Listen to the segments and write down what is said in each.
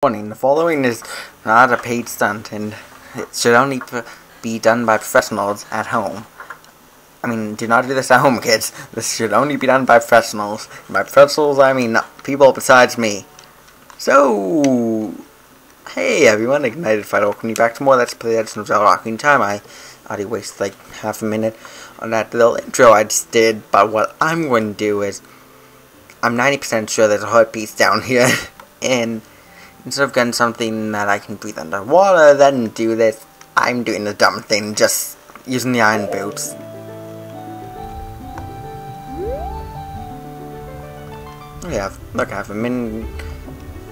Warning, the following is not a paid stunt and it should only be done by professionals at home. I mean, do not do this at home, kids. This should only be done by professionals. By professionals, I mean people besides me. So, hey everyone, Ignited Fighter, welcome you back to more Let's Play Legend of Zelda Ocarina Time. I already wasted like half a minute on that little intro I just did, but what I'm going to do is, I'm 90% sure there's a heart piece down here, and instead of getting something that I can breathe underwater, then do this, I'm doing the dumb thing, just using the iron boots. Oh, yeah, look, I have a minute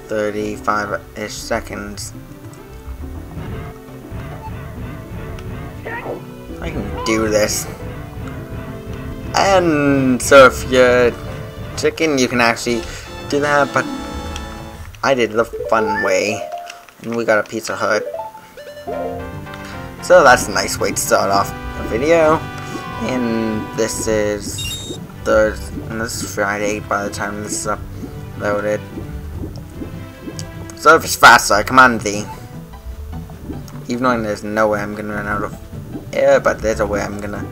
35-ish seconds. I can do this. And so if you're chicken, you can actually do that, but I did the fun way. And we got a Pizza Hut. So that's a nice way to start off a video. And this is Thursday, and this is Friday by the time this is uploaded. So if it's faster, I command thee. Even though there's no way I'm gonna run out of air, but there's a way I'm gonna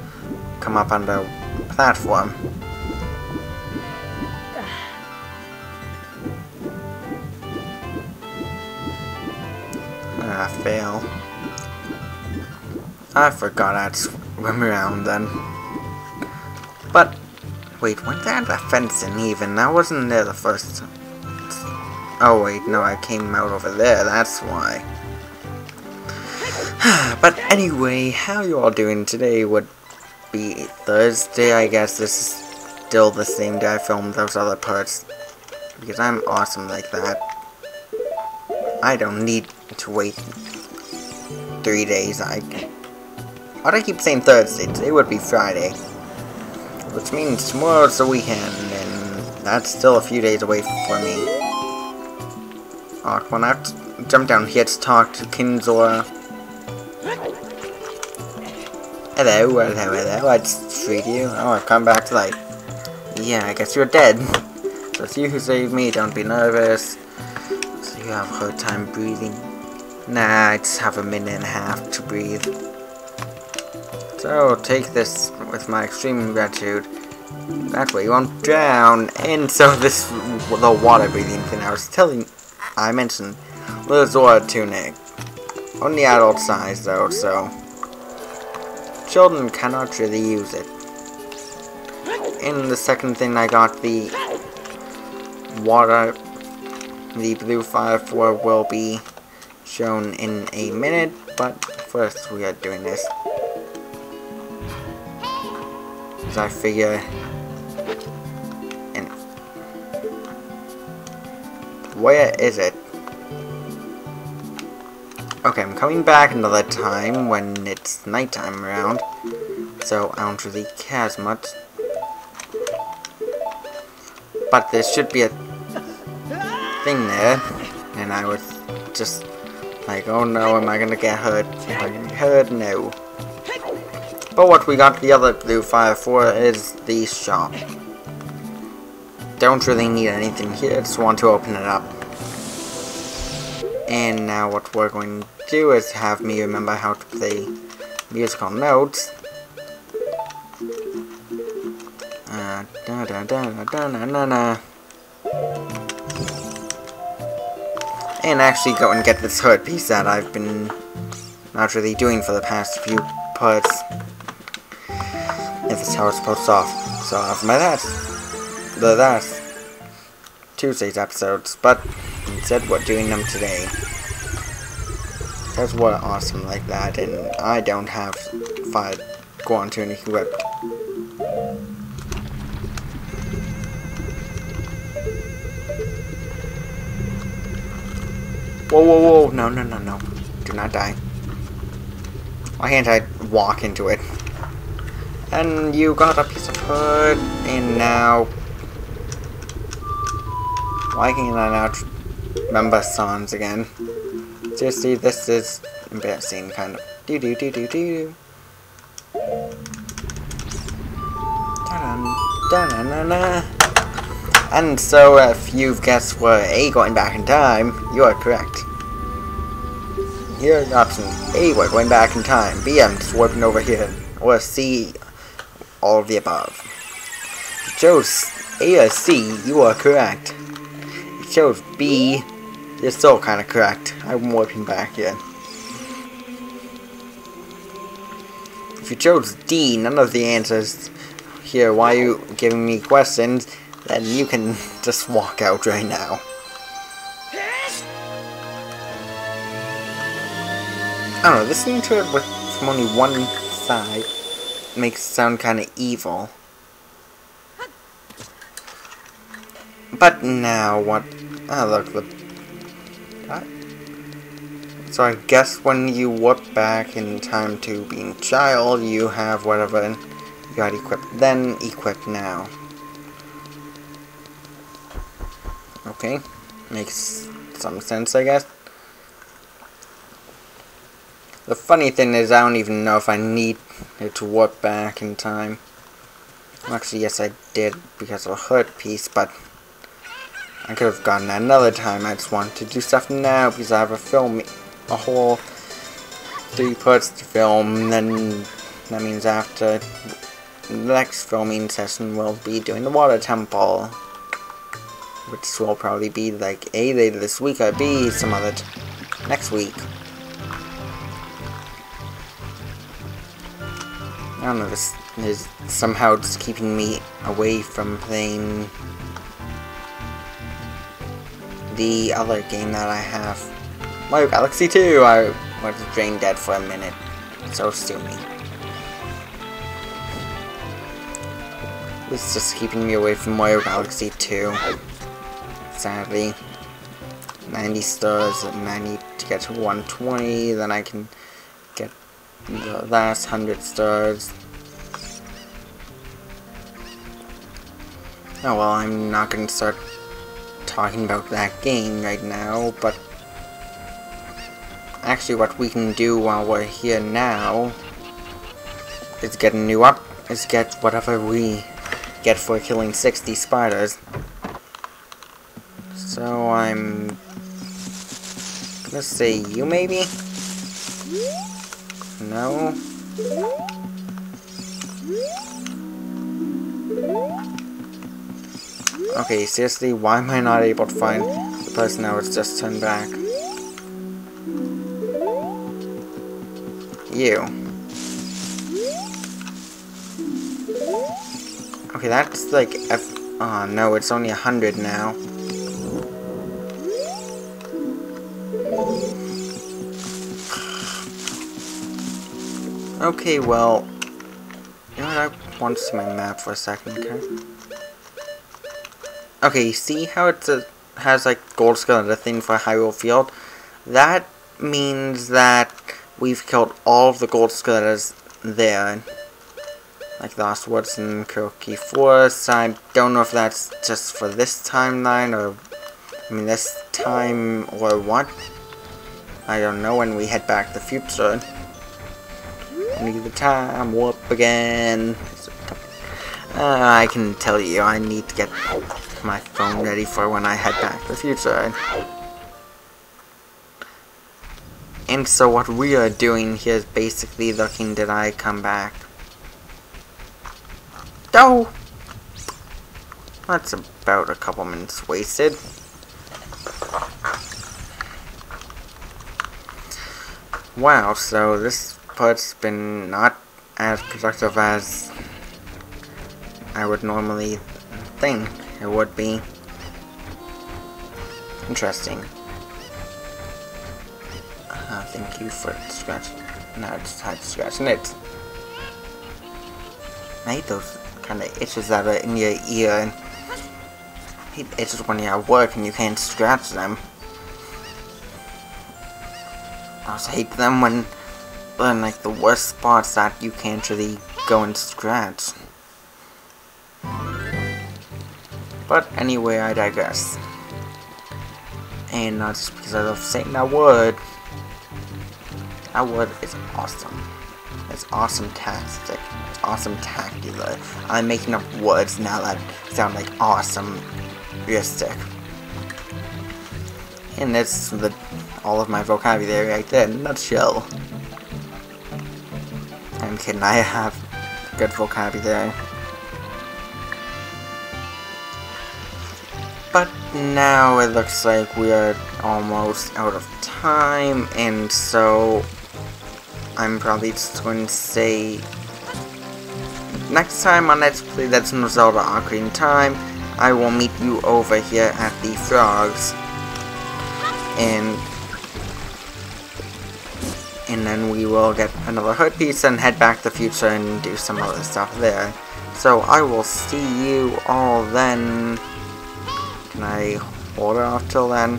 come up on the platform. Fail. I forgot I'd swim around then. But, wait, did I have fence in even? I wasn't there the first time. Oh wait, no, I came out over there, that's why. but anyway, how you all doing? Today would be Thursday, I guess this is still the same day I filmed those other parts. Because I'm awesome like that. I don't need to wait three days. I why do I keep saying Thursday? Today would be Friday. Which means tomorrow's the weekend, and that's still a few days away for me. Oh, when I jump down here to talk to King Zora. Hello, hello, hello, I just freed you. Oh, I've come back to life. Yeah, I guess you're dead. So it's you who saved me, don't be nervous. So you have a hard time breathing. Nah, I just have a minute and a half to breathe. So, take this with my extreme gratitude. That way you won't drown. And so this, the water breathing thing I was telling, I mentioned, the Zora tunic. Only adult size though, so children cannot really use it. And the second thing I got the water, the blue fire for will be shown in a minute, but first we are doing this. Because I figure, and where is it? Okay, I'm coming back another time when it's nighttime around, so I don't really care as much. But there should be a thing there, and I was just like, oh no, am I gonna get hurt? Am I gonna get hurt? No. But what we got the other blue fire for is the shop. Don't really need anything here, just want to open it up. And now what we're going to do is have me remember how to play musical notes. Uh, da da da da da da da And actually go and get this heart piece that I've been not really doing for the past few parts. If it's how it's supposed off. So off my last the last Tuesday's episodes, but instead we're doing them today. That's what awesome like that, and I don't have five Goron Tunic equipped. Whoa, whoa, whoa, no, no, no, no. Do not die. Why can't I walk into it? And you got a piece of wood, and now... Why can't I not remember songs again? Seriously, this is embarrassing, kind of. Do do do do do. -da -da -da -da. And so, if you've guessed for A, going back in time, you are correct. Here are the options. A, we're going back in time. B, I'm just warping over here. Or C, all of the above. You chose A or C, you are correct. You chose B, you're still kind of correct. I'm warping back here. If you chose D, none of the answers here, why are you giving me questions, then you can just walk out right now. I don't know, listening to it with from only one side makes it sound kind of evil. But now, what? Oh, look, the. What? So I guess when you warp back in time to being child, you have whatever you got equipped then, equipped now. Okay, makes some sense, I guess. The funny thing is, I don't even know if I need it to warp back in time. Actually, yes, I did because of a heart piece, but I could have gotten that another time. I just want to do stuff now because I have a film a whole three parts to film, then that means after the next filming session we'll be doing the water temple. Which will probably be like A later this week or B some other next week. I don't know, this is somehow just keeping me away from playing the other game that I have. Mario Galaxy 2! I was brain dead for a minute. So still me. It's just keeping me away from Mario Galaxy 2. Sadly. 90 stars and I need to get to 120, then I can get the last 100 stars. Oh well, I'm not going to start talking about that game right now, but actually what we can do while we're here now is get a new up is get whatever we get for killing 60 spiders. So I'm gonna say you maybe? No? Okay, seriously, why am I not able to find the person that was just turned back? You. Okay, that's like F... Oh no, it's only a hundred now. Okay, well... You know what, I want to see my map for a second, okay? Okay, see how it has like gold skeleton thing for Hyrule Field? That means that we've killed all of the gold skeletons there. Like Lost Woods and Kokiri Forest. I don't know if that's just for this timeline or, I mean, this time or what. I don't know when we head back to the future. Need the time warp again. Uh, I can tell you, I need to get my phone ready for when I head back to the future. And so what we are doing here is basically looking did I come back. Oh! That's about a couple minutes wasted. Wow, so this part's been not as productive as I would normally think it would be. Interesting. Uh, thank you for scratching. No, just had scratching it. I hate those kind of itches that are in your ear. And I hate itches when you're at work and you can't scratch them. I also hate them when in like the worst spots that you can't really go and scratch. But anyway, I digress. And not just because I love saying that word. That word is awesome. It's awesome-tastic. It's awesome-tacular. I'm making up words now that sound like awesome realistic. And that's the all of my vocabulary right there in a nutshell. I'm kidding, I have good vocabulary. But now it looks like we are almost out of time, and so I'm probably just going to say next time on Let's Play Legend of Zelda Ocarina Time, I will meet you over here at the Frogs, and and then we will get another hood piece and head back to the future and do some other stuff there. So I will see you all then. Can I hold it off till then?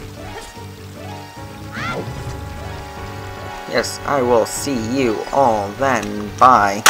Yes, I will see you all then. Bye.